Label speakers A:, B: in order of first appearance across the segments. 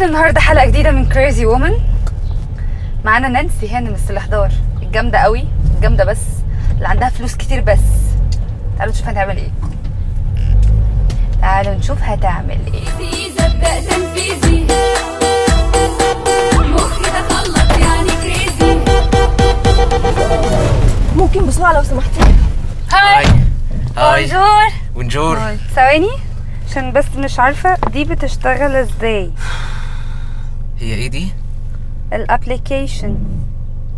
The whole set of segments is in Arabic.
A: إحنا النهارده حلقة جديدة من Crazy Woman معانا نانسي هانم السلاحدار. الجامدة قوي الجامدة بس اللي عندها فلوس كتير بس. تعالوا نشوف هتعمل إيه. تعالوا نشوف هتعمل
B: إيه. ابدا تنفيذي. مخي يعني crazy
C: ممكن بسرعة لو سمحتي.
D: hi.
A: hi.
D: bonjour.
A: bonjour. ثواني عشان بس مش عارفة دي بتشتغل إزاي.
D: هي إيه دي؟
A: ال
C: application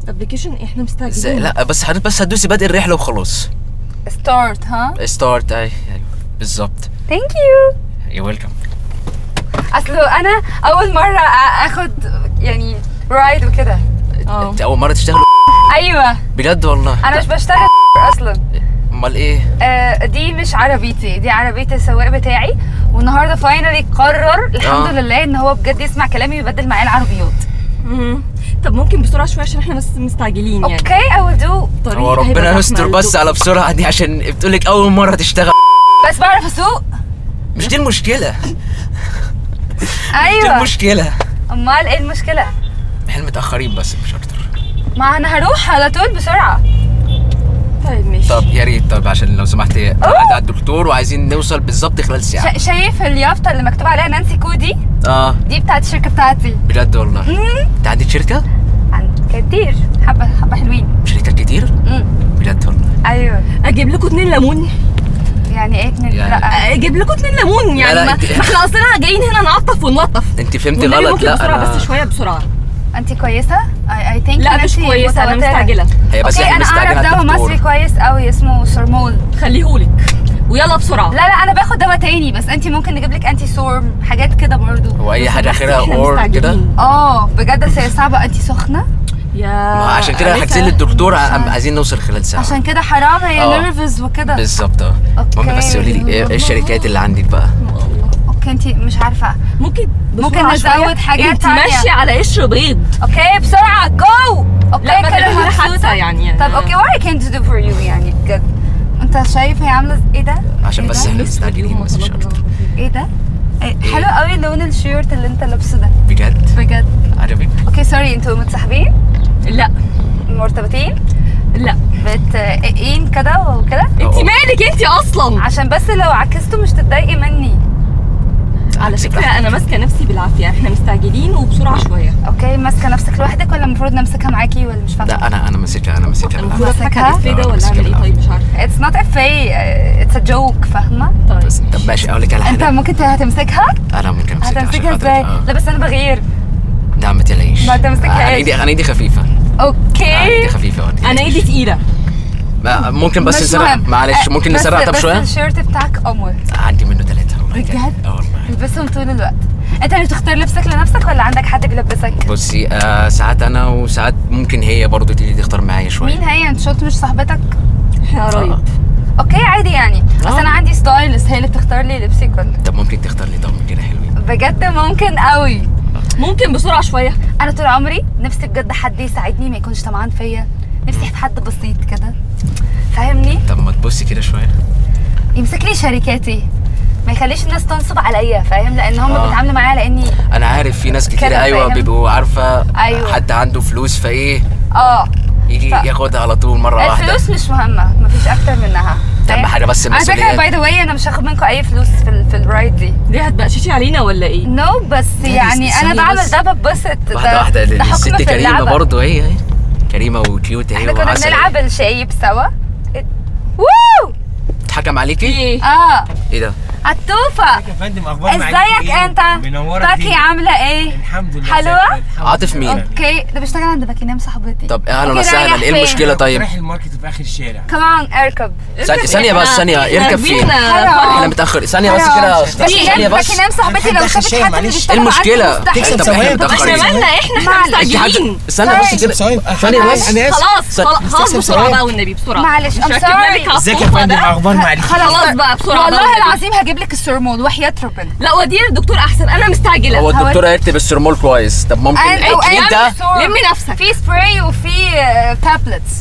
C: application
D: إحنا
C: مستعجلين.
D: لا بس هت- بس هتدوسي بدء الرحلة وخلاص.
A: start ها؟
D: start أي أيوه بالظبط.
A: thank you
D: you welcome
A: اصله أنا أول مرة أخد يعني ride وكده.
C: آه.
D: انت أول مرة تشتغل؟
A: أيوه.
D: بجد والله.
A: أنا مش بشتغل أصلا.
D: امال إيه؟
A: آه دي مش عربيتي دي عربية السواق بتاعي. والنهاردة finally قرر الحمد
D: آه.
A: لله إن هو بجد يسمع كلامي ويبدل معايا العربيات.
C: طب ممكن بسرعة شوية عشان إحنا بس مستعجلين يعني.
A: okay will do.
C: الطريق
D: هو ربنا يستر. بس على بسرعة دي عشان بتقولك أول مرة تشتغل.
A: بس بعرف أسوق.
D: مش دي المشكلة. دي
A: أيوه.
D: المشكلة.
A: أمال إيه المشكلة؟
D: إحنا متأخرين بس مش أكتر.
A: ما أنا هروح على طول بسرعة.
C: طيب ماشي.
D: طب يا ريت طب عشان لو سمحتي على الدكتور وعايزين نوصل بالظبط خلال ساعة.
A: شا- شايف اليافطة اللي مكتوب عليها نانسي كودي؟
D: آه.
A: دي بتاعت الشركة بتاعتي.
D: بجد والله؟
A: مم.
D: أنت عندك شركة؟
A: عن- كتير. حبه حبة حلوين.
D: شركات كتير؟
A: مم.
D: بجد والله.
A: أيوه.
C: أجيب لكم اتنين ليمون.
A: يعني إيه اتنين؟
D: يعني-
A: لا.
C: أجيب لكم اتنين ليمون. يعني
D: لا،
C: ما, إحنا أصلا جايين هنا نعطف ونلطف
D: أنت فهمتي غلط؟ لا بسرعة
C: بس شوية بسرعة.
A: انت كويسة؟ I think
C: لا مش كويسة أنا مستعجلة.
D: هي بس
A: okay إحنا
D: أنا أعرف
A: دواء مصري كويس قوي اسمه سورمول.
C: خليهولك. ويلا بسرعة.
A: لا لا أنا باخد دواء تاني بس أنت ممكن نجيب لك انتي سورم حاجات كده برضو.
D: هو أي
C: حاجة
D: اخرها اور كده
C: مستعجلين.
A: آه بجد بس هي صعبة. أنت سخنة؟
C: يا
D: عشان كده. حاجزين للدكتور ع- عايزين نوصل خلال ساعة.
A: عشان كده حرام هي. nervous وكده.
D: بالظبط.
A: آه.
D: المهم بس قولي لي إيه إيه الشركات اللي عندك بقى؟
A: okay انت مش عارفة.
C: ممكن
A: ممكن نزود. حاجات
C: انت. ماشية على قشر بيض.
A: okay بسرعة. you okay
C: لا؟ حادثة يعني.
A: طب okay what I can do for you يعني؟ بجد انت شايف هي عاملة إيه ده؟
D: عشان
A: إيه
D: بس؟ إحنا مستعجلين بس مش أكتر.
A: إيه ده؟ إيه، حلو قوي لون ال shirt اللي انت لابسه ده.
D: بجد؟
A: بجد.
D: عجبك.
A: okay sorry أنتوا متصاحبين
C: لا.
A: مرتبطين؟
C: لا.
A: بتقين كده وكده؟
C: انت. مالك؟ انت أصلا.
A: عشان بس لو عكستوا مش تتضايقي مني.
C: على
D: فكرة.
C: أنا ماسكة نفسي بالعافية. إحنا مستعجلين وبسرعة شوية.
A: okay ماسكة نفسك لوحدك ولا المفروض نمسكها معاكي ولا مش فاهمة؟
D: لا أنا أنا ماسكها أنا ماسكها.
C: المفروض؟ على الفدا
D: آه،
C: ولا أعمل إيه؟ طيب مش عارفة.
A: it's not إفيه it's a joke فاهمة؟
C: طيب.
D: بس طب ماشي أقول لك على
A: أنت
D: حاجة.
A: ممكن ت- هتمسكها؟
D: أنا ممكن أمسكها
A: هتمسكها. إزاي؟
D: آه.
A: لا بس أنا بغير.
D: لا ما تقلقيش.
A: ما تمسكهاش.
D: أنا ايدي أنا إيدي خفيفة. أنا
A: okay
D: إيدي خفيفة ما أنا
C: إيدي.
D: تقيلة. ممكن بس نسرع. معلش ممكن
A: بس-
D: نسرع طب
A: بس
D: شوية.
A: ال shirt بتاعك قمر
D: عندي منه ثلاثة
A: بجد؟
D: آه والله.
A: البسهم طول الوقت. انت اللي بتختار لبسك لنفسك ولا عندك حد بيلبسك؟
D: بصي آه ساعات أنا وساعات ممكن هي برضو تيجي تختار معايا شوية.
A: مين هي؟ انت شفت مش صاحبتك؟
C: إحنا قرايب
D: آه.
A: okay عادي يعني. بس
D: آه.
A: أنا عندي stylist هي اللي بتختار لي لبسي كله
D: طب ممكن تختار لي طقم كده حلوين
A: بجد؟ ممكن قوي.
C: ممكن بسرعة شوية.
A: أنا طول عمري نفسي بجد حد يساعدني ما يكونش طمعان فيا. نفسي في حد بسيط كده. فاهمني؟
D: طب ما تبصي كده شوية.
A: يمسك لي شركاتي ما يخليش الناس تنصب عليا فاهم لأن هم
D: آه.
A: بيتعاملوا معايا لأني
D: أنا عارف في ناس كتير
A: أيوه؟
D: بيبقوا عارفة
A: أيوة.
D: حد عنده فلوس فإيه
A: آه
D: يجي
A: ف-
D: ياخدها على طول مرة واحدة
A: الفلوس مش مهمة مفيش أكتر منها
D: أهم حاجة بس
A: على
D: فكرة.
A: by the way أنا مش هاخد منكم أي فلوس في ال- في ال ride دي
C: ليه هتبقششي علينا ولا إيه؟
A: no بس يعني
D: أنا
A: بعمل
D: بس.
A: ده ببسط ده
D: واحدة واحدة
A: ده حكم
D: الست
A: كريمة.
D: برضه هي هي كريمة و cute هي
A: إحنا كنا بنلعب الشايب سوا ووو
D: اتحكم عليكي
C: إيه؟
A: آه
D: إيه ده
A: عطوفه
E: يا فندم أخبار
A: ازيك انت باكي. عامله إيه
E: الحمد لله
A: حلوة؟
D: عاطف. مين؟
A: okay ده بيشتغل عند باكينام صاحبتي
D: طب
A: أهلا
D: وسهلا إيه
E: كنت
D: طيب
E: رايح ال market في اخر الشارع
A: كمان اركب
D: ثانية- بس ثانية يركب فين؟ إحنا متأخر ثانية بس كده ثانية بس
A: باكينام صاحبتي لو شافت حد. بيشتغل إيه
D: المشكلة؟
E: تكسب
D: إحنا
E: ثواب.
D: متأخرين إحنا
C: مستعجلين
D: استنى بس كده. ثانية بس.
C: خلاص خلاص بسرعة. بقى والنبي بسرعة
A: معلش،
E: ازيك يا فندم. أخبار معلش
C: خلاص بقى بسرعة
A: والله. العظيم هجيب لك السرمول وحياة ربنا
C: لا ودي الدكتور أحسن. أنا مستعجلة.
D: هو الدكتور هيكتب السرمول كويس. طب ممكن أكيد
A: وأنت
D: ده.
C: لمي نفسك.
A: في سبراي وفي tablets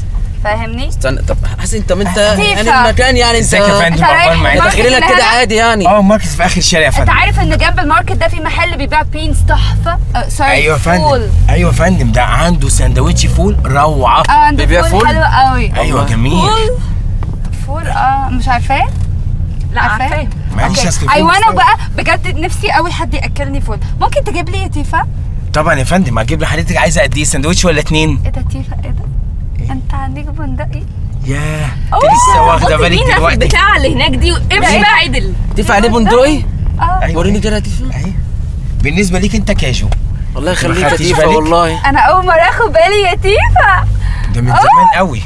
A: فاهمني؟
D: استنى طب حاسس انت انت
A: لطيفة.
D: يعني المكان يعني انت
E: ازيك يا فندم
A: أخبار
D: كده؟ عادي يعني.
E: آه market في آخر الشارع يا
A: أنت
E: فندم.
A: عارف إن جنب ال market ده في محل بيبيع beans تحفة؟ آه، sorry
E: أيوه يا
A: فول.
E: فندم أيوه يا فندم. ده عنده سندوتش فول روعة.
A: آه عنده
D: بيبيع
A: فول
D: فول؟
A: حلو قوي.
E: أيوه جميل.
A: فول؟ آه مش عارفاه؟
C: لا
A: عارفاه؟
E: معلش.
A: أصل أيوه
E: أنا
A: بقى بجد نفسي قوي حد يأكلني فول ممكن تجيب لي تيفا؟
E: طبعا يا فندم هجيب لحضرتك عايزة قد إيه؟ سندوتش ولا اتنين؟
A: إيه ده تيفا؟ إيه ده؟ أنت عندك بندقي.
E: ياه أنت لسه
C: واخدة
E: بالك دلوقتي؟
C: البتاع اللي هناك دي. وامشي بقى عدل
D: تدفع عليه بندقي؟
A: آه.
E: أيوة.
D: وريني كده يا تيفا.
E: اهي بالنسبة ليك أنت كاجو.
D: والله يخليك يا تيفا؟ والله.
A: أنا أول مرة آخد بالي يا تيفا.
E: ده من زمان قوي.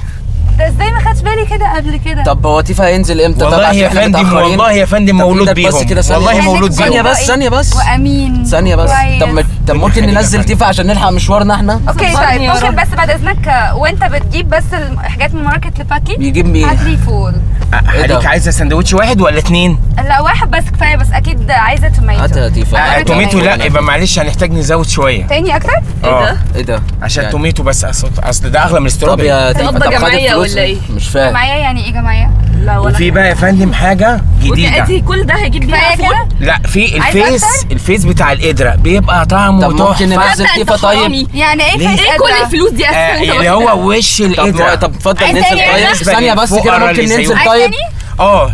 A: ده إزاي ما خدش بالي كده قبل كده
D: طب هو تيفا هينزل إمتى طب
E: والله يا فندم. والله يا فندم مولود بيهم. والله مولود بيهم
D: بس ثانية بس
A: وأمين
D: ثانية بس. طب ما- طب ممكن
E: خليك يا
D: ننزل. تيفا عشان نلحق مشوارنا
A: إحنا
C: أوكي
A: طيب ممكن. بس بعد إذنك آه، وأنت بتجيب بس الحاجات من ماركت لباكي
D: بيجيب مين؟
A: هات لي فول
D: إيه ده؟
E: حضرتك عايزة سندوتش واحد ولا اتنين؟
A: لا واحد بس كفاية بس أكيد عايزة توميتو
D: هات يا تيفا.
A: آه،
E: آه، توميتو لا يبقى معلش هنحتاج نزود شوية
A: تاني أكتر
E: آه
D: إيه ده؟
E: عشان
D: يعني-
E: توميتو بس أصل ده أغلى من
D: طب
E: الاستروبري
D: يا تيفا طب الفلوس
C: ولا إيه؟
D: مش فاهم
A: جمعية يعني إيه جمعية
C: لا ولا
E: وفي بقى يا فندم حاجة
C: جديدة. كل ده هيجيب بيها فول
A: كده؟
E: لا في الفيس؟ الفيس بتاع القدره بيبقى طعمه
D: طب ممكن ننزل تيفا طيب.
A: يعني إيه
C: إيه كل الفلوس دي
E: آه
C: أساسا انت
E: اللي؟ هو وش القدره
D: طب اتفضل ننزل؟ طيب. ثانية بس كده ممكن ننزل طيب؟
E: آه.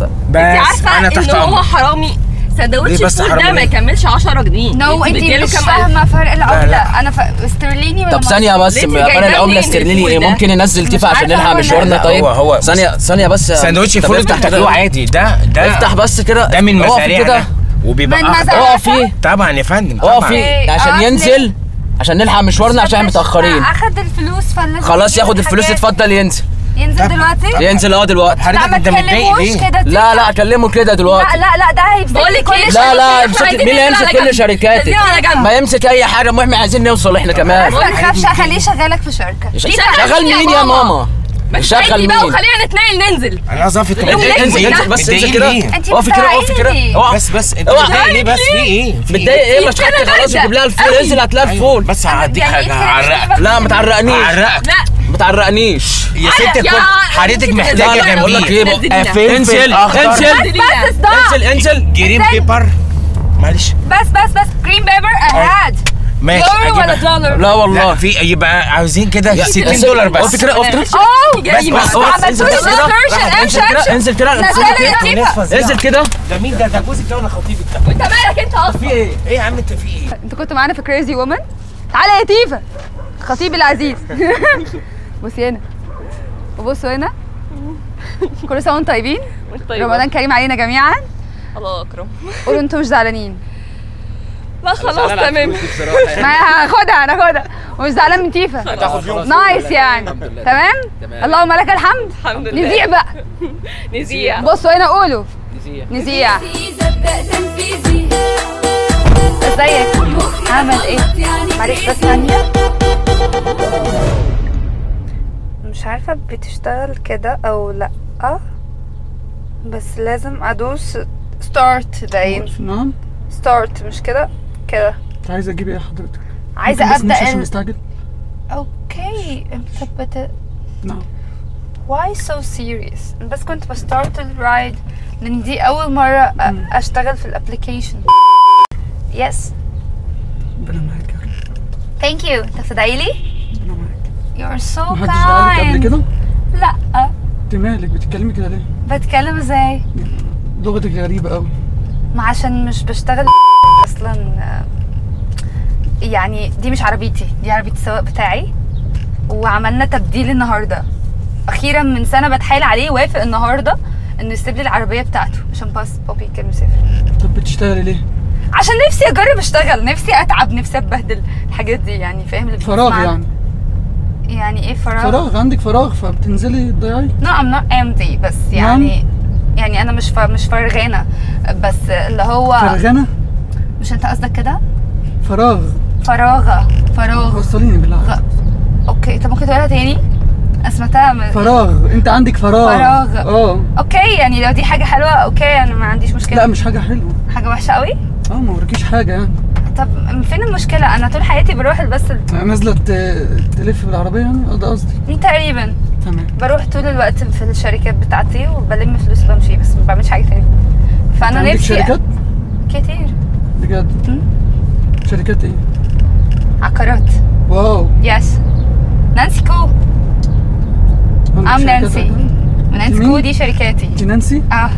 C: انت
E: بس
C: عارفة
E: أنا تحت
C: ان هو
E: أمرك.
C: حرامي؟ سندوتش
E: بس
C: الفول ده ما؟ يكملش 10 جنيه.
A: نو انت مش؟ فاهمة فرق
E: العملة.
A: أنا ف... استرليني ولا
D: طب ثانية بس فرق
C: منين؟
D: استرليني
C: إيه؟
D: ممكن ننزل تيفا عشان نلحق مشوارنا طيب
E: هو- هو-
D: ثانية ثانية بس.
E: سندوتش الفول
D: افتح كده.
E: عادي. ده ده
D: افتح بس كده.
E: ده من
D: اقف
E: مزارعنا
D: كده.
E: وبيبقى؟
D: اقف فيه.
E: طبعا يا فندم
D: اقف
E: طبعا
D: فيه.
A: إيه،
D: عشان ينزل عشان نلحق مشوارنا عشان إحنا متأخرين.
A: أخد الفلوس فلازم
D: خلاص ياخد الفلوس. اتفضل ينزل.
A: ينزل دلوقتي؟
D: ينزل آه دلوقتي.
A: لا
E: حضرتك انت متضايق ليه؟
D: لا لا اكلمه كده
A: لا
D: دلوقتي.
A: لا لا ده
C: لك
A: كل.
D: لا لا
C: عايزين
D: مين اللي يمسك كل
C: جنب.
D: ما يمسك أي حاجة المهم عايزين نوصل إحنا كمان
A: ما تخافش اخليه يشغلك في شركة.
D: ش-
C: شغل
D: شغل
C: مين يا
D: مين
C: ماما؟
D: ماما؟
C: ما
D: شغل
C: تساعدني بقى
D: مين؟
C: وخلينا نتنقل ننزل.
E: أنا ظافت
C: انزل-
D: انزل انزل بس انزل كده
A: أنت
D: اقفي كده اقفي كده. اقف
E: بس بس
D: أنت.
E: متضايق ليه؟ بس في إيه؟ إيه؟
D: متضايق إيه مش
C: أنا
D: خلاص
C: باردة.
D: يجيب لها الفول. انزل هات لها
E: أيوة،
D: الفول.
E: بس هعديك
A: يعني
E: حاجة
A: إيه؟
E: هعرقك.
D: لا ما تعرقنيش.
E: هعرقك.
C: لا.
D: ما تعرقنيش
E: يا ست الكل حضرتك محتاجة
C: لا،
D: بقول لك
E: جنبيه
C: إيه.
E: فلفل
D: انزل. انزل. انزل انزل
E: جرين. بيبر معلش.
A: بس بس بس. جرين بيبر اهاد
E: ماشي.
A: دولار ولا. دولار
D: لا
E: لا
D: والله.
E: في يبقى عاوزين كده
D: يا-
E: 60 دولار بس.
D: كده اقف كده.
A: اوه
C: جاي
E: بس- بس-
A: عملتوا
D: انزل كده. انزل كده انزل كده.
E: ده مين ده ده جوزك ده ولا خطيبك ده؟
C: وانت مالك انت أصلا؟
E: في إيه؟ إيه يا عم انت في إيه؟
A: انت كنت معانا في كريزي ومان تعالى يا تيفا. خطيبي العزيز. بصي هنا. وبصوا هنا. كل سنة وأنتم طيبين. رمضان كريم علينا جميعا.
C: الله أكرم.
A: قولوا أنتم مش زعلانين.
C: لا خلاص تمام.
A: ما هاخدها أنا هاخدها. ومش زعلان من تيفا. nice يعني. تمام؟ اللهم لك الحمد.
C: الحمد لله.
A: نذيع بقى
C: نذيع
A: بصوا هنا قولوا. نذيع ازيك؟ عامل إيه؟ معلش بس ثانية. مش عارفة بتشتغل كده أو لأ. بس لازم أدوس start باين
F: نعم.
A: start مش كده؟ كده.
F: عايزه أجيب إيه حضرتك؟
A: عايزة
F: أبدأ عشان. مستعجل.
A: okay طب بت...
F: نعم.
A: Why so serious? بس كنت ب start ال ride لأن دي أول مرة أ- أشتغل في ال application.
F: yes ربنا معاك يا رب.
A: thank you انت بتدعي لي؟
F: معاك
A: you're so
F: محدش قبل كده؟
A: لا.
F: انت مالك؟ بتتكلمي كده ليه؟
A: بتكلم إزاي؟
F: لغتك غريبة قوي.
A: ما عشان مش بشتغل أصلا يعني دي مش عربيتي دي عربية السواق بتاعي. وعملنا تبديل النهارده. أخيرا من سنة بتحايل عليه وافق النهارده إنه يسيب لي العربية بتاعته. عشان باس بابي كان مسافر
F: طب بتشتغلي ليه؟
A: عشان نفسي أجرب أشتغل نفسي أتعب نفسي أتبهدل. الحاجات دي يعني فاهم؟ اللي
F: فراغ يعني.
A: يعني إيه فراغ؟
F: فراغ عندك فراغ فبتنزلي تضيعي؟
A: No I'm not empty بس يعني يعني أنا مش. مش فرغانة. بس اللي هو
F: فرغانة؟
A: مش أنت قصدك كده؟
F: فراغ.
A: فراغة فراغ.
F: وصليني بالله
A: غ- okay طب ممكن تقولها تاني؟ أنا سمعتها من...
F: فراغ. أنت عندك فراغ.
A: فراغ.
F: آه.
A: okay يعني لو دي حاجة حلوة okay أنا ما عنديش مشكلة.
F: لا مش حاجة حلوة.
A: حاجة وحشة قوي
F: آه ما وريكيش حاجة يعني.
A: طب فين المشكلة؟ أنا طول حياتي بروح بس
F: نازلة ت- تلف بالعربية يعني؟ ده قصدي.
A: تقريبا.
F: تمام.
A: بروح طول الوقت في الشركات بتاعتي وبلم فلوس وبمشي بس ما بعملش حاجة تانية.
F: فأنا
A: نفسي
F: شركات؟
A: كتير.
F: بجد. شركات إيه؟
A: عقارات.
F: واو.
A: يس نانسي كو ام نانسي
F: مين؟
A: كو دي شركاتي.
F: انت نانسي؟
A: آه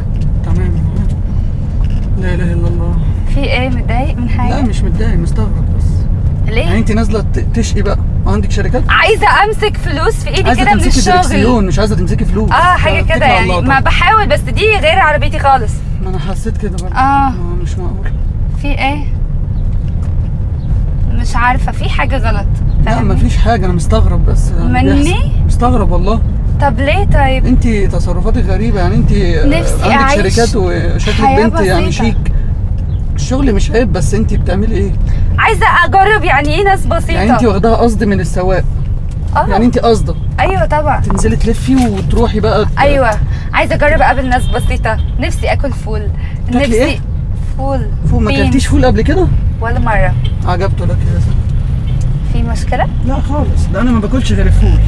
F: تمام لا اله الا الله
A: في إيه متضايق من
F: لا
A: حاجة
F: مش متضايق مستغرب بس. يعني
A: ليه
F: انت نازله تشقي بقى. وعندك شركات؟
A: عايزة أمسك فلوس في إيدي
F: عايزة
A: كده من
F: تمسكي
A: الشغل.
F: دركسيون مش عايزة تمسكي فلوس.
A: آه
F: حاجة
A: كده يعني. ما. بحاول بس دي غير عربيتي خالص.
F: ما أنا حسيت كده برضه.
A: آه.
F: ما مش معقول.
A: في إيه؟ مش عارفة في حاجة غلط.
F: لا؟ مفيش حاجة. أنا مستغرب بس.
A: مني؟
F: مستغرب والله.
A: طب ليه طيب؟
F: انت تصرفاتك غريبة. يعني انت
A: نفسي
F: عندك شركات وشكلك بنت يعني. شيك. الشغل مش عيب بس انت بتعملي إيه؟
A: عايزة أجرب يعني إيه ناس بسيطة.
F: يعني انت واخداها قصد من السواق.
A: آه.
F: يعني انت قصده
A: أيوه طبعا.
F: تنزلي تلفي وتروحي بقى. ت-
A: أيوه. عايزة أجرب أقابل ناس بسيطة. نفسي آكل فول. نفسي
F: إيه؟
A: فول.
F: فول. ما. أكلتيش فول قبل كده؟
A: ولا مرة.
F: عجبته لك يا زلمة.
A: في مشكلة؟
F: لا خالص. ده أنا ما باكلش غير الفول.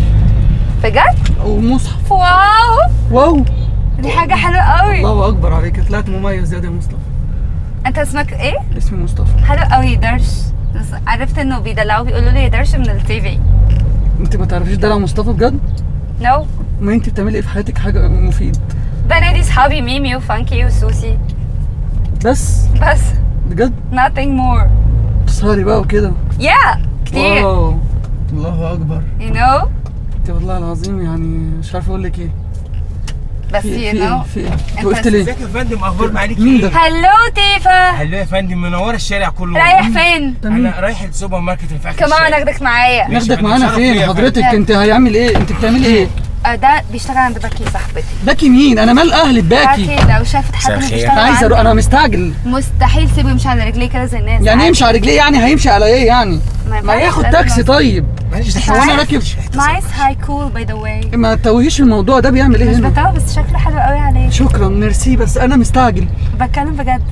A: بجد؟
F: ومصحف.
A: wow.
F: wow.
A: دي حاجة حلوة قوي
F: الله أكبر عليك. طلعت مميز يا دي مصطفى.
A: أنت اسمك إيه؟
F: اسمي مصطفى.
A: حلو قوي درش. بس عرفت إنه بيدلعوا بيقولوا لي يا درش من التي في
F: أنت ما تعرفيش دلع مصطفى بجد؟
A: no
F: ما أنت بتعملي إيه في حياتك حاجة مفيد؟
A: بنادي صحابي ميمي وفانكي وسوسي.
F: بس؟
A: بس.
F: بجد؟
A: Nothing more.
F: تسهري بقى وكده؟
A: Yeah كتير.
F: wow. الله أكبر.
A: You know?
F: أنت والله العظيم يعني مش عارف أقول لك إيه.
A: بس
F: إيه إيه
A: انت
F: وقفت ليه؟
E: إزيك يا فندم؟ أخبار معاليك
F: مين ده؟
A: hello تيفا.
E: hello يا فندم منور الشارع كله
A: رايح فين؟
E: أنا رايح السوبر ماركت اللي في آخر
A: كمان. أخدك معايا.
F: ناخدك معانا فين؟ حضرتك. أنت هيعمل إيه؟ أنت بتعملي
A: إيه؟ ده بيشتغل عند باكي صاحبتي.
F: باكي مين؟ أنا مال أهلي باكي.
A: باكي لو شافت حد مش. بيشتغل
F: عايز
A: عنده،
F: أروح أنا مستعجل.
A: مستحيل سيبه يمشي على رجليه كده زي الناس.
F: يعني يمشي على رجليه يعني هيمشي على إيه يعني؟
A: ما
F: ياخد تاكسي. طيب.
E: معلش ده
F: هو
A: أنا.
F: راكب
A: nice هاي cool by the way
F: ما تتوهيش الموضوع ده بيعمل إيه
A: مش
F: هنا؟
A: بتوه بس شكله حلو قوي عليك
F: شكرا ميرسي بس أنا مستعجل.
A: بتكلم بجد.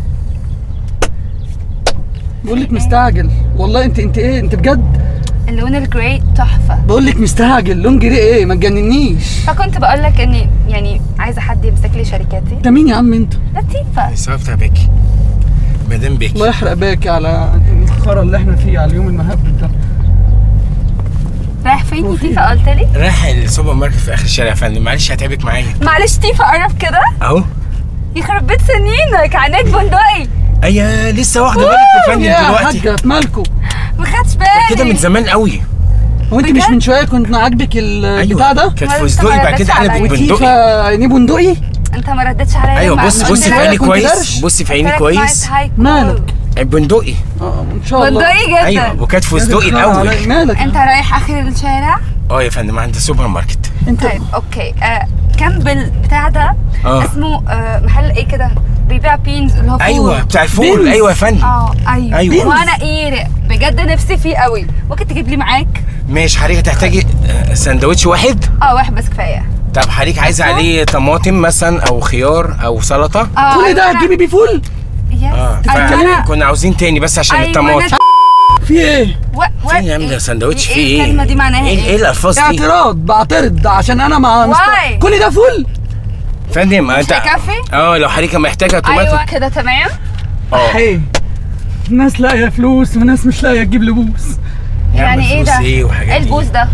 F: بقول لك مستعجل. والله انت أنت إيه؟ أنت بجد
A: اللون الجراي تحفة.
F: بقول لك مستعجل لون جراي إيه؟ ما تجننيش.
A: فكنت بقول لك إني يعني عايزة حد يمسك لي شركاتي.
F: انت مين يا عم
A: أنت؟
E: لطيفة. بتاع باكي مدام باكي
F: الله يحرق باكي على الخرا اللي إحنا فيه على اليوم المهبب ده.
A: رايح فين يا تيفا؟ قلت لي.
E: رايح السوبر ماركت في آخر الشارع يا فندم. معلش هتعبك معايا.
A: معلش تيفا قرب كده.
E: أهو.
A: يخرب بيت سنينك. عينيك بندقي.
E: أيوه لسه واخده بالك يا فندم
F: يا
E: دلوقتي.
F: حاجة مالكو.
A: ما خدش
E: ده كده من
A: بالي
E: زمان قوي.
F: هو انت مش؟ من شوية كنت عاجبك البتاع ده؟
E: كانت
A: ما
E: فستقي
A: انت
E: بعد كده قلبت
A: عليا.
E: بندقي.
F: عينيه بندقي؟
A: أنت ما ردتش عليا. أيوه
E: بص
A: قلت
E: بص في عيني كويس.
F: درش.
E: بص في عيني كويس.
F: مالك؟
E: بندقي.
F: آه إن شاء الله.
A: بندقي جدا.
E: أيوه وكانت فستقي الأول.
F: مالك؟
A: أنت رايح آخر الشارع؟
E: آه يا فندم عند السوبر ماركت.
F: أنت
A: طيب أوكي. آه كامبل بتاع ده
E: آه.
A: اسمه آه محل إيه كده؟ بيبيع بينز اللي هو فول.
E: أيوه بتاع الفول.
F: بينز.
E: أيوه يا فندم.
A: آه أيوه.
E: أيوة.
A: وأنا ايرق بجد نفسي فيه قوي. ممكن تجيب لي معاك؟
E: ماشي حضرتك هتحتاجي آه، سندوتش واحد؟
A: آه واحد بس كفاية.
E: طب حضرتك عايزة عليه طماطم مثلا أو خيار أو سلطة؟
A: آه
F: كل ده
A: أنا-
F: هتجيبي بيه فول؟
A: يس
E: آه
A: أنا
E: كنا عاوزين تاني بس عشان
A: أيوة،
E: الطماطم.
A: أنا-
F: في إيه؟
A: و... و...
E: فين يا عم ده سندوتش؟
A: إيه-
E: فيه
A: إيه؟
E: إيه؟
A: الكلمة دي معناها
E: إيه
A: إيه؟
E: إيه الألفاظ دي؟
F: اعتراض بعترض عشان أنا ما؟ كل ده فل
E: فندم انت
A: هيكفي؟
E: آه لو حريقه محتاجة
A: أيوه
E: اوتوماتيك
A: كده تمام
F: آه ناس لاقية فلوس وناس مش لاقية تجيب لبوس
E: يا عم
A: يعني
E: إيه
A: ده؟
E: إيه وحاجات إيه؟
A: البوس ده؟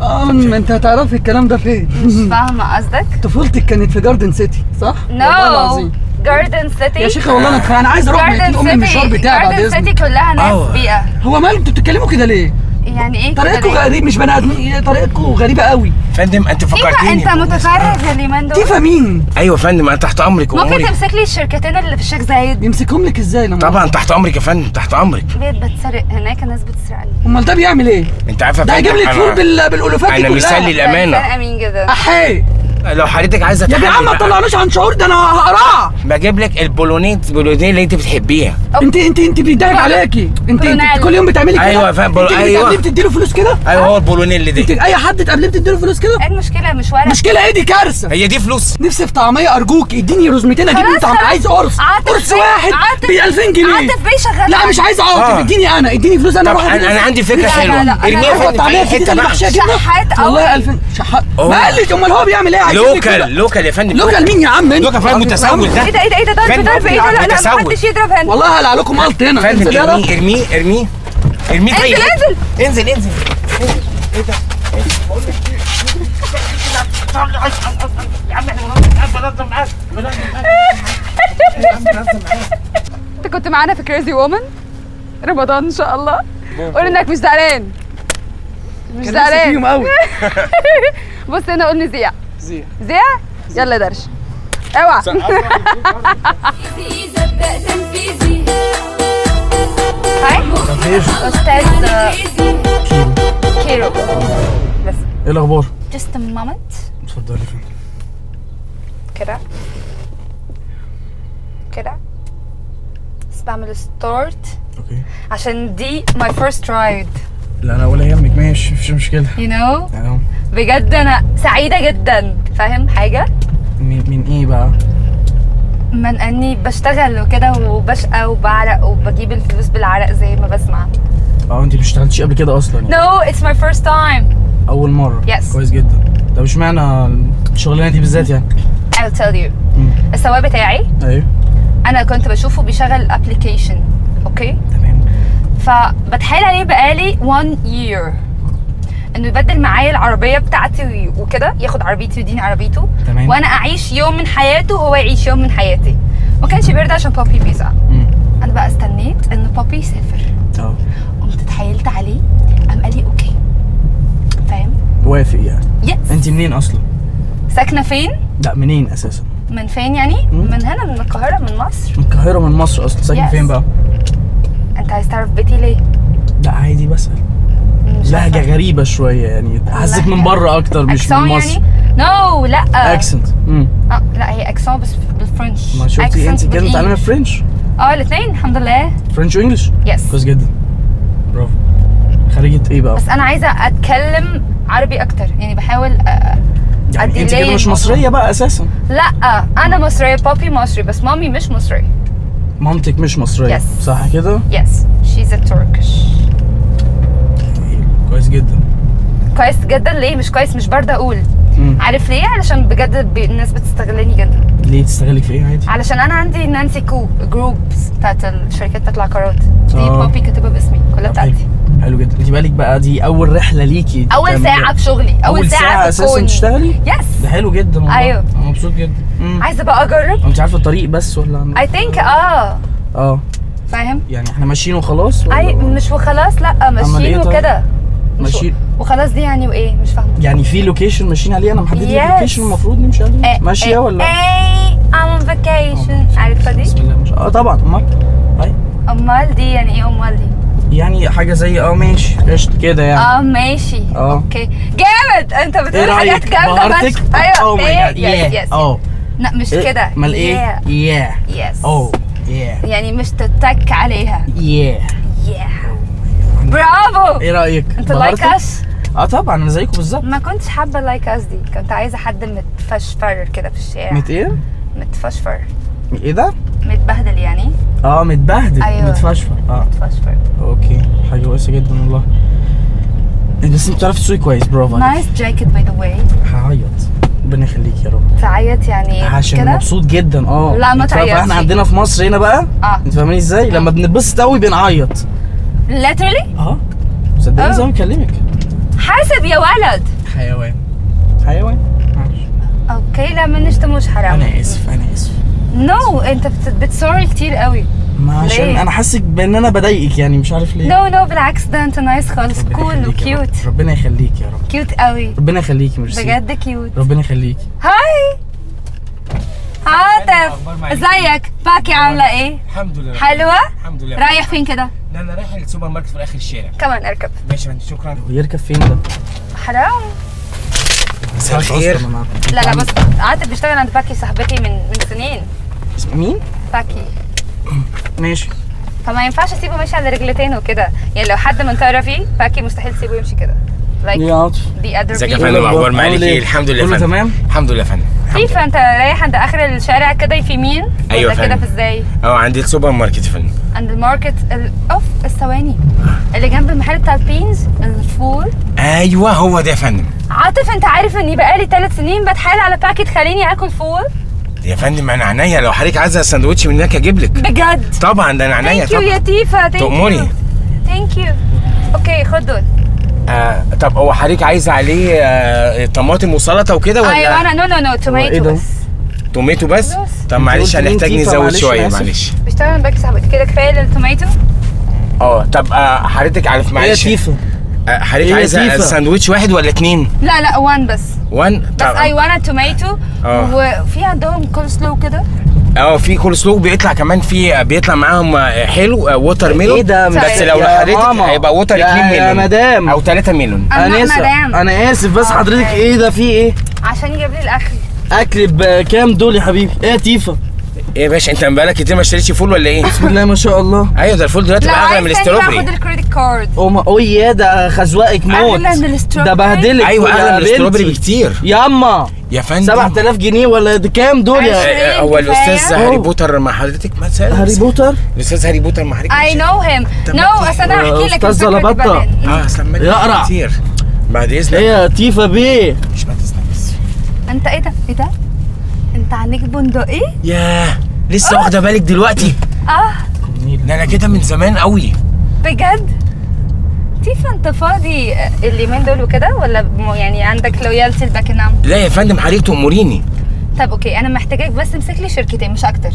F: آه ما أنت هتعرفي الكلام ده فين
A: مش فاهمة قصدك؟
F: طفولتك كانت في جاردن سيتي صح؟ والله
A: نو
F: العظيم
A: جاردن سيتي
F: يا شيخة والله أنا أنا عايز أروح ميتين ام المشوار بتاعي بعد
A: جاردن سيتي
F: اذنك
A: كلها ناس. بيئة
F: هو مالك أنتوا بتتكلموا كده ليه؟
A: يعني
F: إيه
A: ليه؟
F: غريب مش بني آدمين طريقتكم غريبة قوي.
E: فندم انت
A: تيفا
E: فكرتيني.
A: أنت متفرج اليومين دول.
F: تيفا مين؟
E: أيوه يا فندم أنا تحت أمرك
A: ممكن
E: وامرك
A: تمسك لي الشركتين اللي في الشيخ زايد؟
F: يمسكهم لك إزاي؟ لما
E: طبعا تحت أمرك يا فندم تحت أمرك.
A: بيت بتسرق هناك الناس بتسرقني.
F: أمال ده بيعمل إيه؟
E: أنت عارفة يا
F: ده هيجيب لك
E: أنا-
F: فول بال... بالألوفات دي
E: أنا
F: كلها.
A: ده
E: للامانه
A: إنسان أمين جدا.
F: احيه
E: لو حضرتك عايزه
F: يا جدعان ما تطلعناش عن شعور ده أنا هقرع
E: بجيب لك البولونيت بولونيت اللي انت بتحبيها
F: انت انت انت بيضايق عليكي انت, انت. كل يوم بتعملي كده
E: أيوة فاهم، بقول-
F: انت
E: أيوة.
F: بتقابليه بتديله فلوس كده
E: أيوه هو البولونيل
F: انت
E: دي
F: اي حد تقابليه بتديله فلوس كده
A: إيه المشكلة مش ورق
F: مشكله إيه دي كارثه
E: هي دي فلوس
F: نفسي في طعميه ارجوك اديني رزمتين أجيب
A: خلاص.
F: عايز قرص قرص واحد ب 2000 جنيه
A: عاطف بيه شغال
F: لا مش عايز عاطف
E: آه.
F: اديني أنا اديني فلوس أنا
E: أروح أنا عندي فكره
A: حلوة
E: ارميها في
F: الطعميه اللي جبنه
A: شحات.
F: والله 2000 شحات
E: أوه.
F: ما قالش امال هو بيعمل إيه
E: لوكال لوكال يا فندم.
F: لوكال مين يا عم؟ انت
E: لوكال فندم متسول ده
A: إيه ده إيه ده إيه ده ضرب
E: فندم،
A: ضرب إيه ده لا لا. محدش يضرب هنا.
F: والله هلع لكم ملط هنا.
E: فندم
F: إنزل.
E: ارميه ارميه ارميه ارميه أي
A: إنزل،
E: حتة. إنزل. إنزل
A: أنت كنت معانا في كريزي وومن رمضان إن شاء الله. قول إنك مش زعلان. مش زعلان. بص هنا قول نزيع
F: زيع.
A: زيع يلا درش. اوعى
B: تنفيذي
A: هاي. أستاذ كيرو بس.
F: إيه الأخبار؟
A: just a moment.
F: اتفضلي فين
A: كده. كده. بس بعمل start
F: okay.
A: عشان دي my first ride.
F: لا أنا ولا يهمك ماشي مفيش مشكلة.
A: You know?
F: اهو
A: بجد أنا سعيدة جدا. فاهم حاجة؟
F: من, من إيه بقى؟
A: من إني بشتغل وكده وبشقى وبعرق وبجيب الفلوس بالعرق زي ما بسمع.
F: آه انت ما اشتغلتيش قبل كده أصلا
A: no it's my first time.
F: أول مرة.
A: Yes.
F: كويس جدا. طب اشمعنى الشغلانة دي بالذات يعني؟
A: I'll tell you. السواق بتاعي
F: أيوه.
A: أنا كنت بشوفه بيشغل application okay
F: تمام
A: فبتحايل عليه بقالي 1 year. انه يبدل معايا العربية بتاعتي وكده ياخد عربيتي ويديني عربيته
F: تمام.
A: وأنا اعيش يوم من حياته وهو يعيش يوم من حياتي. ما كانش بيرضى عشان بابي بيزعل أنا بقى استنيت ان بابي يسافر.
F: آه
A: قمت اتحايلت عليه قام قال لي okay فاهم؟
F: وافق يعني.
A: yes
F: انت منين أصلا؟
A: ساكنة فين؟
F: لا منين أساسا؟
A: من فين يعني؟
F: مم.
A: من هنا من القاهرة من مصر.
F: من القاهرة من مصر أصلا. ساكن
A: Yes.
F: فين بقى؟
A: انت عايز تعرف بيتي ليه؟
F: لا عادي بسأل
A: عارفة.
F: غريبة شوية يعني. حاسك من
A: لهجة.
F: بره أكتر مش من
A: accent
F: مصر.
A: يعني no لا
F: accent
A: آه لا هي accent بس بال French.
F: ما شفتي
A: أنت
F: كده. متعلمه French
A: آه الاثنين الحمد لله.
F: French و
A: English yes
F: كويس جدا. برافو. خريجة إيه بقى؟
A: بس أنا عايزة أتكلم عربي أكتر. يعني بحاول أ-
F: يعني
A: أدي أنت
F: كده مش. مصرية بقى أساسا؟
A: لا أنا مصرية بابي مصري بس مامي مش مصري
F: مامتك مش مصرية.
A: Yes.
F: صح كده؟
A: yes she's Turkish
F: كويس جدا.
A: كويس جدا. ليه؟ مش كويس مش برضه أقول.
F: مم.
A: عارف ليه؟ علشان بجد الناس بتستغلني جدا.
F: ليه تستغلك في إيه؟ عادي؟
A: علشان أنا عندي نانسي كو groups بتاعت الشركات بتاعت العقارات دي
F: آه.
A: بابي كاتبها باسمي كلها بتاعتي.
F: حلو جدا انت بالك بقى دي أول رحلة ليكي أول.
A: ساعة في شغلي
F: أول,
A: أول
F: ساعة, ساعة
A: أساسا.
F: تشتغلي؟
A: yes
F: ده حلو جدا والله
A: أيوه.
F: أنا مبسوط جدا.
A: عايزة بقى أجرب
F: أنت عارفة الطريق بس ولا؟
A: I think آه
F: آه
A: فاهم
F: يعني إحنا ماشيين وخلاص ولا
A: أي مش وخلاص لأ
F: إيه
A: ماشيين؟ وكده
F: ماشيين.
A: وخلاص دي يعني وايه مش فاهمة
F: يعني في location ماشيين عليه أنا محدد.
A: ال
F: location المفروض نمشي عليه ماشية ولا؟
A: I am vacation عارفة دي
F: بسم الله ما شاء الله آه طبعا أمال اي
A: أمال دي يعني إيه أمال دي
F: يعني حاجة زي آه ماشي قشطة كده يعني.
A: آه ماشي.
F: آه.
A: okay. جامد! انت بتقول حاجات رأيك؟
F: جامدة
A: فشخ.
F: أيوه. oh my
A: God
F: yes
A: yes
F: آه
A: لا مش
F: إيه؟
A: كده.
F: امال إيه؟ yeah
A: yes
F: oh yeah
A: يعني مش تتك عليها.
F: yeah
A: yeah. برافو
F: إيه رأيك؟
A: انت؟ like us
F: آه طبعا أنا زيكم بالظبط.
A: ما كنتش حابة like us دي. كنت عايزة حد متفشفر كده في الشارع.
F: مت إيه
A: متفشفر.
F: إيه ده؟
A: متبهدل يعني.
G: آه متبهدل
A: أيوة.
G: متفشفر. آه.
A: فاشفر
G: okay. حاجة كويسة جدا والله. بس أنت بتعرفي تسوقي كويس برافو
A: نايس جاكيت باي ذا واي
G: هعيط. ربنا يخليك يا رب.
A: تعيط يعني
G: عشان
A: كده؟
G: مبسوط جدا. آه.
A: لا، ما؟ تعيطش.
G: إحنا عندنا في مصر هنا بقى
A: آه.
G: أنت فاهماني إزاي؟ لما بنتبسط قوي بنعيط.
A: Literally
G: آه. صدقني
A: آه.
G: زي ما بكلمك.
A: حاسب يا ولد.
G: حيوان. حيوان.
A: okay لا ما نشتموش حرام.
G: أنا آسف أنا آسف.
A: no انت بت- بتصوري كتير قوي.
G: ما عشان؟ أنا حاسك بان أنا بضايقك يعني مش عارف ليه.
A: نو نو بالعكس ده انت nice خالص.
G: cool. و
A: cute.
G: ربنا يخليك يا رب.
A: cute قوي.
G: ربنا يخليكي ميرسي
A: بجد cute.
G: ربنا يخليكي
A: hi عاطف. ازيك؟ باكي عاملة إيه؟
E: الحمد لله.
A: حلوة؟
E: الحمد لله.
A: رايح فين كده؟
E: لا أنا رايح السوبر ماركت في آخر الشارع.
A: كمان اركب.
E: ماشي يا فندم شكرا
G: ويركب فين ده؟
A: حرام.
E: مساء الخير
A: لا لا بص عاطف بيشتغل عند باكي صاحبتي من من سنين.
G: مين؟
A: باكي
G: ماشي
A: فما ينفعش اسيبه ماشي على رجلتين وكده يعني لو حد من طرفي باكي مستحيل تسيبه يمشي كده like
G: يا عاطف
E: ازيك يا فندم أخبار
G: إيه؟
E: إيه الحمد لله يا
G: كله تمام؟
E: الحمد لله يا فندم الحمد
A: كيف انت رايح عند اخر الشارع كده في يمين
E: أيوة
A: ولا كده. في إزاي
E: آه عندي السوبر ماركت يا فندم
A: عند الماركت ال... اوف الثواني اللي جنب المحل بتاع ال beans الفول
E: أيوه هو ده يا فندم
A: عاطف انت عارف اني بقالي ثلاث سنين بتحايل على باكي تخليني اكل فول
E: يا فندم أنا عينيا لو حضرتك عايزه سندوتش من هناك أجيب لك.
A: بجد؟
E: طبعا ده أنا عينيا.
A: thank you يا
E: طبعا
A: تيفا thank you
E: تأمري.
A: thank you okay خد دول.
E: آه طب هو حضرتك عايزه عليه آه طماطم وسلطة وكده ولا؟
A: أيوه أنا no
G: no
A: no
G: tomato؟
A: بس.
E: tomato بس. طب معلش هنحتاج؟ نزود
G: شوية.
E: معلش.
A: عند باكي صاحبتي كده كفاية ال
E: tomato آه طب آه حضرتك عارف
G: إيه
E: معلش.
G: تيفا؟
E: آه، حضرتك
G: إيه عايزة؟
E: ساندوتش واحد ولا اتنين؟
A: لا لا one بس
E: one
A: بس اي وأنا tomato
E: آه.
A: وفي عندهم كول سلو كده
E: آه في كول سلو بيطلع كمان في بيطلع معاهم آه، حلو آه، watermelon
G: إيه ده؟
E: بس لو
G: يا
E: حضرتك. هيبقى water
G: يا-
E: 2
G: يا
E: melon
G: مدام.
E: أو 3 melon
A: أنا
G: أنا
A: آسف.
G: أنا آسف بس
A: آه،
G: حضرتك. إيه ده في إيه؟
A: عشان يجيب لي الأكل
G: أكل بكام دول يا حبيبي؟ إيه يا تيفا؟
E: إيه يا باشا انت بقالك كتير ما اشتريتش فول ولا إيه؟
G: بسم الله ما شاء الله
E: أيوه ده الفول دلوقتي
A: لا
E: بقى
A: أغلى
E: من الاستروبري
A: الكريدت كارد
G: أو ما اوه يا ده خزوقك موت
A: أغلى من الاستروبري؟
G: ده بهدلك
E: أيوه
G: يا
E: أغلى من الاستروبري. بكتير
G: ياما
E: يا فندم
G: 7000 جنيه ولا ده كام دول يا.
E: آه، هو
A: الأستاذ.
E: هاري بوتر مع حضرتك مثلا
G: هاري بوتر؟
E: الأستاذ هاري بوتر مع حضرتك
A: him
E: طب
A: no
E: ما
A: أصل أنا هحكي لك
G: زلبطة.
A: بعدين.
E: آه سمعني. كتير بعد إذنك
G: إيه يا تيفا بيه؟
E: مش ما تستنى
A: أنت إيه ده إيه ده انت عندك بندقي
E: ياه لسه واخدة بالك دلوقتي؟
A: آه.
E: ده أنا كده من زمان قوي
A: بجد؟ تيفا أنت فاضي اليومين دول وكده؟ ولا يعني عندك loyalty لباكنام
E: لا يا فندم حضرتك تأمريني
A: طب okay أنا محتاجاك بس تمسك لي شركتين مش أكتر.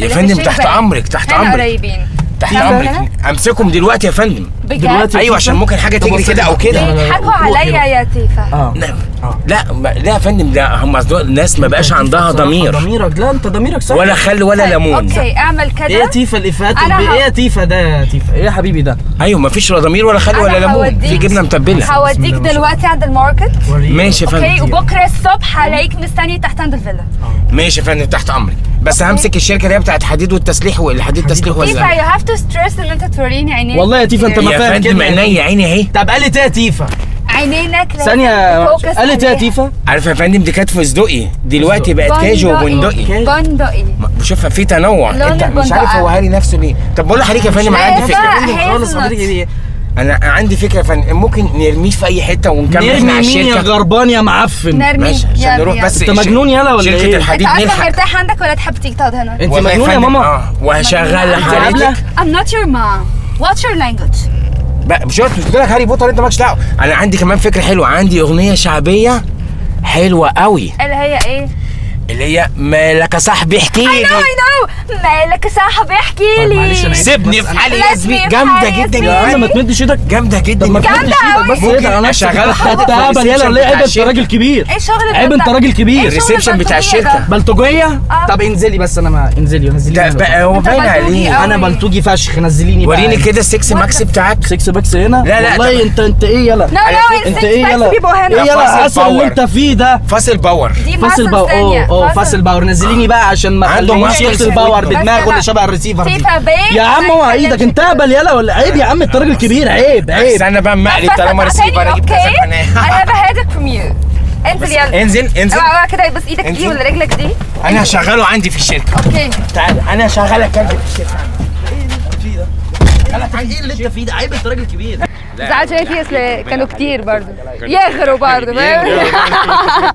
E: يا فندم تحت. أمرك تحت أمرك.
A: قريبين.
E: تحت
A: أمرك؟
E: أمسكهم دلوقتي يا فندم.
A: بجد؟
E: أيوه عشان ممكن
G: حاجة
E: تجري كده أو كده.
A: بيضحكوا عليا يا تيفا.
G: آه.
E: لا
G: آه.
E: لا لا يا فندم ده هم الناس ما بقاش عندها ضمير.
G: ضميرك لا أنت ضميرك صح
E: ولا خل ولا
A: طيب،
E: ليمون.
A: أوكي أعمل كده.
G: إيه يا تيفا الافات إيه يا تيفا ده يا تيفا؟ إيه يا حبيبي ده؟
E: أيوه ما فيش ولا ضمير ولا خل ولا ليمون. في جبنة متبلة.
A: هوديك دلوقتي عند الماركت.
E: ماشي يا
A: أوكي
E: فندم
A: وبكرة الصبح هلاقيك مستني تحت عند الفيلا.
E: ماشي يا فندم تحت أمرك. بس همسك الشركة اللي هي بتاعت حديد والتسليح والحديد التسليح
A: تيفا
E: ولا
A: يو هاف تو ستريس إن أنت توريني عينيك.
G: والله يا تيفا أنت ما فاهم
E: فندم
G: كده.
E: عينيا. عيني اهي.
G: طب قالت إيه يا تيفا.
A: عينينك
G: ثانية قالت إيه يا. تيفا.
E: عارف يا فندم دي كانت فستقي. دلوقتي بقت كاجو وبندقي.
A: بندقي.
E: شوفها في تنوع. انت مش. عارف هو هاري نفسه ليه. طب بقول لحضرتك يا فندم أنا عندي
A: لا.
G: خالص. حضرتك
E: أنا عندي فكرة فندم. ممكن نرميه في أي حتة ونكمل إحنا
G: نرمي
E: على
G: مين يا
E: الشركة.
G: غربان يا معفن؟
A: نرمي
E: ماشي عشان نروح. بس
G: أنت مجنون يلا ولا
E: شركة
G: إيه؟
E: الحديد
A: أنت
E: أصلا
A: مرتاح عندك ولا تحب تيجي تقعد هنا؟
E: أنت
G: مجنون يا ماما.
E: آه. وهشغل؟ لحضرتك
A: I'm not your mom What's your language?
E: مش قلت لك هاري بوتر انت مالكش دعوة. أنا عندي كمان فكرة حلوة. عندي أغنية شعبية حلوة قوي.
A: اللي هي إيه؟
E: اللي هي مالك يا صاحبي احكي
A: I know
E: لي
A: I know. مالك يا صاحبي احكي
G: طيب معلش
A: لي.
E: سيبني في
G: أنا-
E: حالي يا زميلي
A: me جامدة
E: جدا
A: يا
G: ما تمدش إيدك.
E: جامدة جدا.
G: ما. تمدش إيدك بس
E: ممكن
G: إيه ده
E: حضرتك في
G: هبل يلا ليه عيب انت. راجل كبير؟
A: إيه شغل
G: عيب انت؟ راجل كبير؟
A: إيه شغل
E: الريسبشن بتاع الشركة.
A: ده؟
G: بلطجية؟
A: آه.
G: طب انزلي بس أنا ما انزلي
E: ده
G: نزليني
E: بقى. هو باين عليه
A: قوي.
G: أنا بلطجي فشخ نزليني بقى.
E: وريني كده السكس ماكس بتاعك.
G: سكس باكس هنا؟
E: لا، لا،
G: والله انت انت إيه يلا. انت إيه
A: باكس
G: يلا. إيه
A: هنا.
G: يلا العسل اللي. انت فيه ده.
E: فاصل باور.
A: دي
G: فاصل باور آه فاصل. باور. نزليني بقى عشان ما
E: عنده
G: خلينيش يفصل باور. بدماغه اللي. شبه الريسيفر دي. يا عم هو إيدك انت هبل يلا ولا عيب يا عم انت راجل كبير عيب عيب.
E: استنى بقى مقلب طالما ريسيفر أجيب كذا. قناه
A: a headache from you. انزل يلا.
E: انزل انزل.
A: أوعى كده بس إيدك دي. ولا رجلك دي.
E: أنا هشغله عندي في الشركة.
A: أوكي.
E: تعال أنا هشغلك كلب في الشركة.
H: إيه اللي أنت فيه ده؟ عيب انت راجل كبير
E: زعلت فيه أصل كانوا كتير برضه. يغروا برضه فاهم؟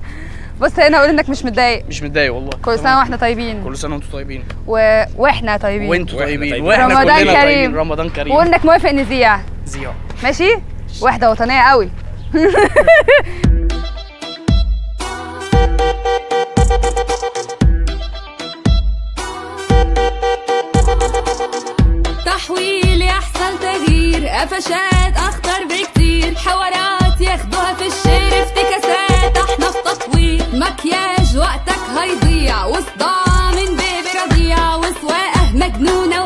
E: بص هنا أقول إنك مش متضايق.
G: مش متضايق والله.
E: كل سنة وإحنا طيبين.
G: كل سنة وأنتم طيبين.
E: و... وإحنا طيبين.
G: وإنتوا طيبين.
I: طيبين.
G: وإحنا
E: رمضان
G: كلنا
E: كريم.
G: طيبين رمضان كريم.
E: وانك موافق نذيع
G: زيار
E: ماشي؟ واحدة وطنية قوي.
J: تحويل يحصل تغيير. قفشات أخطر بكتير. حوارات ياخدوها في الشير افتكاسات. مكياج وقتك هيضيع وصداع من بيبي رضيع وسواقه
A: مجنونة